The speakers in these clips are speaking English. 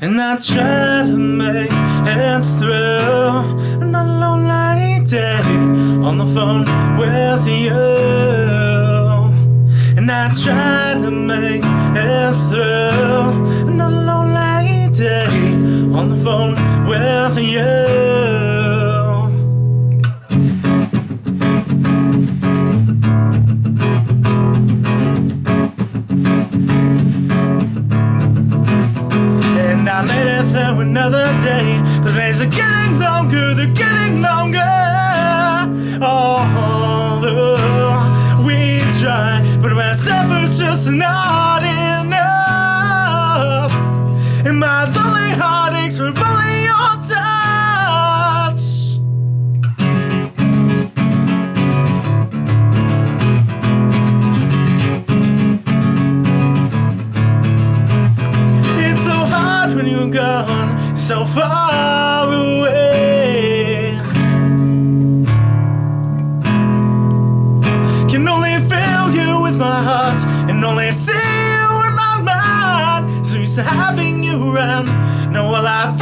And I try to make it through another lonely day on the phone with you. And I try to make it through another lonely day on the phone with you. Another day. The days are getting longer, they're getting longer. Although we try, but my effort's just not enough. And my so far away. Can only feel you with my heart, and only see you in my mind. So used to having you around, now all I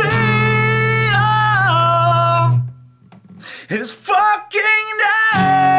feel is fucking down.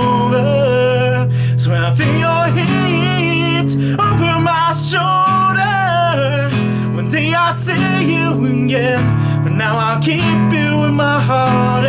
Over. So I feel your heat over my shoulder. One day I'll see you again, but now I'll keep you in my heart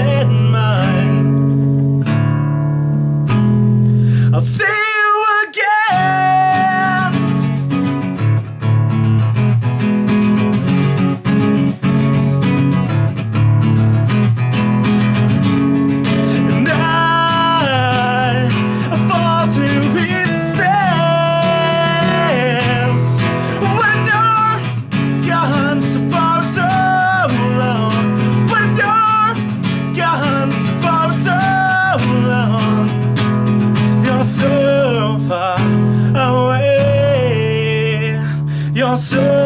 You're